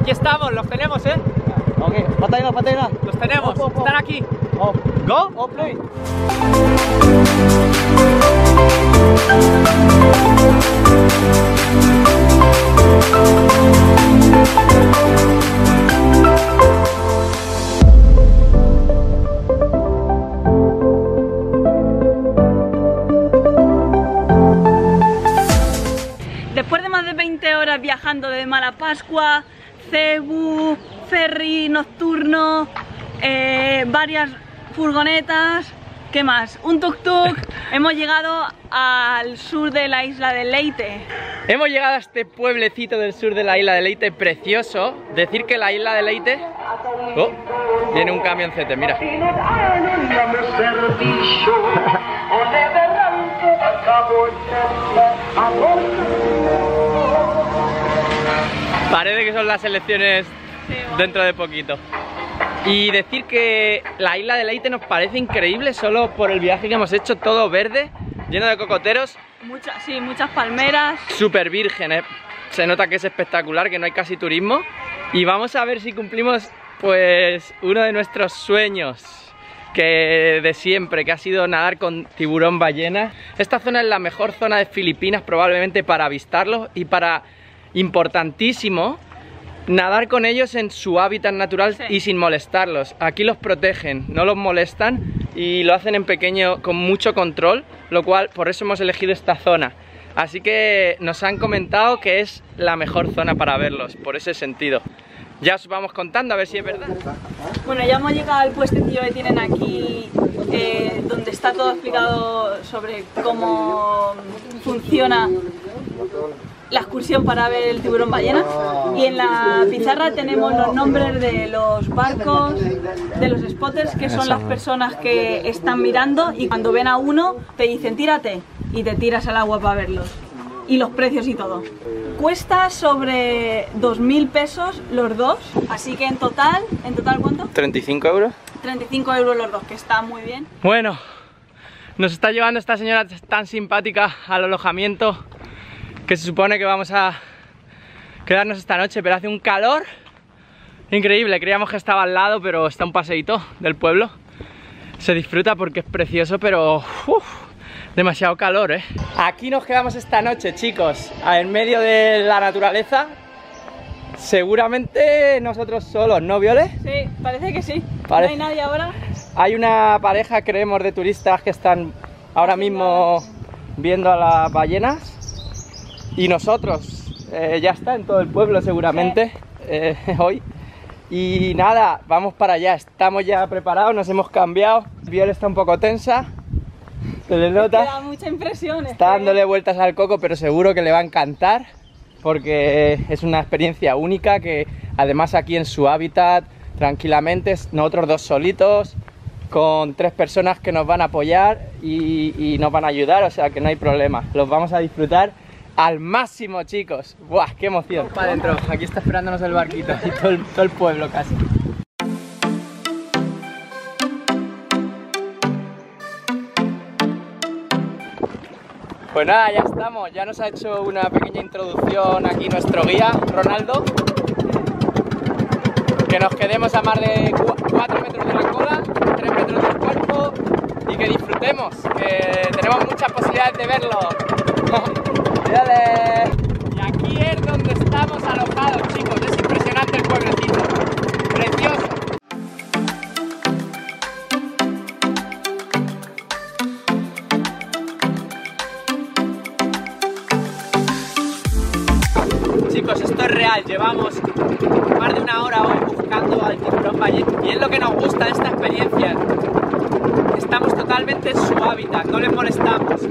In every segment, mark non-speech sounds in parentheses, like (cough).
Aquí estamos, los tenemos, ¿eh? Ok, patena, patena. Los tenemos, están aquí. Off. ¿Go? Off, play. Después de más de 20 horas viajando de Malapascua, Cebu, ferry nocturno, eh, varias furgonetas, ¿qué más? Un tuk-tuk, (laughs) hemos llegado al sur de la isla de Leyte. Hemos llegado a este pueblecito del sur de la isla de Leite precioso. Decir que la isla de Leite... Oh, tiene un camioncete, mira. (laughs) Parece que son las elecciones dentro de poquito. Y decir que la isla de Leite nos parece increíble solo por el viaje que hemos hecho, todo verde, lleno de cocoteros, Muchas, sí, muchas palmeras. súper virgen, ¿eh? se nota que es espectacular, que no hay casi turismo. Y vamos a ver si cumplimos pues uno de nuestros sueños que de siempre, que ha sido nadar con tiburón ballena. Esta zona es la mejor zona de Filipinas probablemente para avistarlos y para, importantísimo, nadar con ellos en su hábitat natural Sí. y sin molestarlos. Aquí los protegen, no los molestan y lo hacen en pequeño con mucho control, lo cual por eso hemos elegido esta zona. Así que nos han comentado que es la mejor zona para verlos, por ese sentido. Ya os vamos contando a ver si es verdad. Bueno, ya hemos llegado al puestecillo que tienen aquí, eh, donde está todo explicado sobre cómo funciona la excursión para ver el tiburón ballena. Y en la pizarra tenemos los nombres de los barcos, de los spotters, que son las personas que están mirando y cuando ven a uno te dicen tírate y te tiras al agua para verlos. Y los precios y todo. Cuesta sobre 2.000 pesos los dos, así que en total, ¿en total cuánto? 35 euros. 35 euros los dos, que está muy bien. Bueno, nos está llevando esta señora tan simpática al alojamiento que se supone que vamos a quedarnos esta noche, pero hace un calor increíble. Creíamos que estaba al lado, pero está un paseíto del pueblo. Se disfruta porque es precioso, pero uf, demasiado calor, ¿eh? Aquí nos quedamos esta noche, chicos, en medio de la naturaleza. Seguramente nosotros solos, ¿no, Viole? Sí, parece que sí. No hay nadie ahora. Hay una pareja, creemos, de turistas que están ahora mismo viendo a las ballenas y nosotros, eh, ya está en todo el pueblo seguramente eh, (laughs) hoy. Y nada, vamos para allá, estamos ya preparados, nos hemos cambiado. Viol está un poco tensa, se le nota. Queda mucha impresión. es Está dándole vueltas al coco, pero seguro que le va a encantar porque es una experiencia única que además aquí en su hábitat, tranquilamente, nosotros dos solitos, con tres personas que nos van a apoyar y, y nos van a ayudar, o sea que no hay problema. Los vamos a disfrutar al máximo, chicos. ¡Buah, qué emoción! Para adentro, aquí está esperándonos el barquito y todo el, todo el pueblo casi. Pues nada, ya estamos. Ya nos ha hecho una pequeña introducción aquí nuestro guía, Ronaldo. Que nos quedemos a más de 4 metros de la cola, 3 metros del cuerpo y que disfrutemos, que tenemos muchas posibilidades de verlo. (laughs) Y aquí es donde estamos alojados, chicos. Es impresionante el pueblecito. Precioso. Chicos, esto es real. Llevamos más de una hora hoy buscando al tiburón ballena y es lo que nos gusta de esta experiencia. Estamos totalmente en su hábitat, no les molestamos.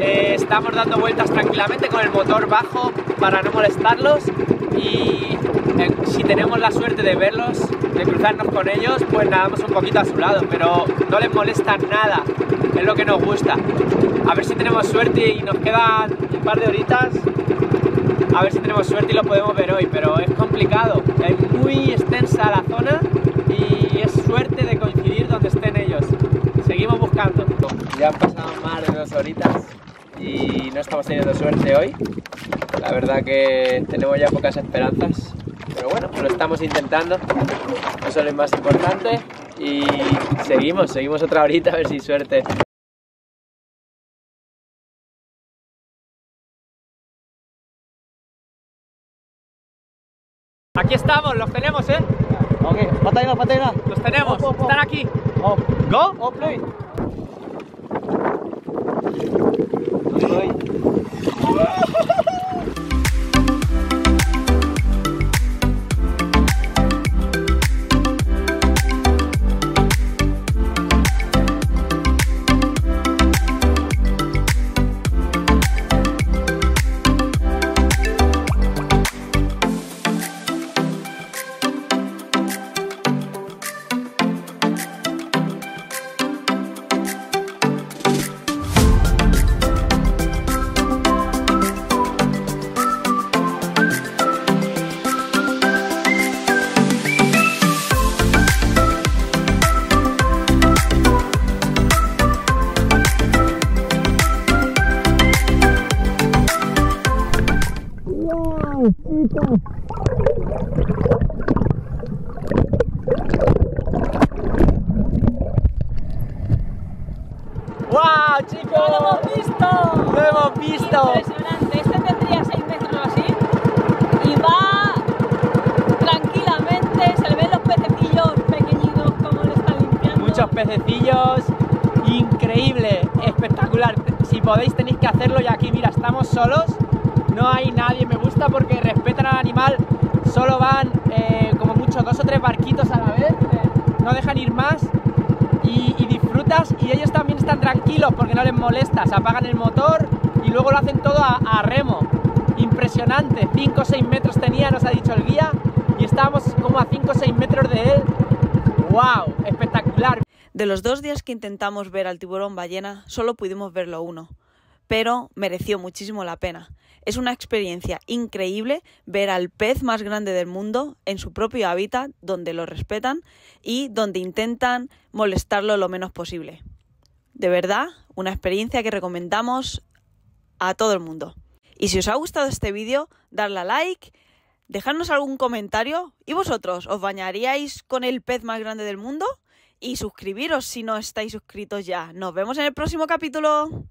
Eh, estamos dando vueltas tranquilamente con el motor bajo para no molestarlos y eh, si tenemos la suerte de verlos, de cruzarnos con ellos, pues nadamos un poquito a su lado, pero no les molesta nada, es lo que nos gusta. A ver si tenemos suerte y nos quedan un par de horitas a ver si tenemos suerte y lo podemos ver hoy, pero es complicado. Es muy extensa la zona y es suerte de coincidir donde estén ellos. Seguimos buscando. Ya han pasado más de dos horitas y no estamos teniendo suerte hoy. La verdad que tenemos ya pocas esperanzas. Pero bueno, lo estamos intentando. Eso es lo más importante. Y seguimos, seguimos otra horita a ver si suerte. Aquí estamos, los tenemos, ¿eh? Ok, patay na, patay na. Los tenemos, Opo, opo. están aquí. ¿Go? Off, play. ¡Wow, chicos! lo hemos visto! ¡Lo hemos visto! Impresionante. Este tendría 6 metros o así. Y va tranquilamente. Se le ven los pececillos pequeñitos como lo están limpiando. Muchos pececillos, increíble, espectacular. Si podéis tenéis que hacerlo y aquí mira, estamos solos, no hay nadie, me gusta porque respetan al animal, solo van eh, como mucho dos o tres barquitos a la vez, no dejan ir más disfrutas y ellos también están tranquilos porque no les molesta, se apagan el motor y luego lo hacen todo a, a remo. Impresionante, 5 o 6 metros tenía, nos ha dicho el guía, y estábamos como a 5 o 6 metros de él. ¡Wow! Espectacular. De los dos días que intentamos ver al tiburón ballena, solo pudimos verlo uno, pero mereció muchísimo la pena. Es una experiencia increíble ver al pez más grande del mundo en su propio hábitat, donde lo respetan y donde intentan molestarlo lo menos posible. De verdad, una experiencia que recomendamos a todo el mundo. Y si os ha gustado este vídeo, darle a like, dejadnos algún comentario y vosotros, ¿os bañaríais con el pez más grande del mundo? Y suscribiros si no estáis suscritos ya. Nos vemos en el próximo capítulo.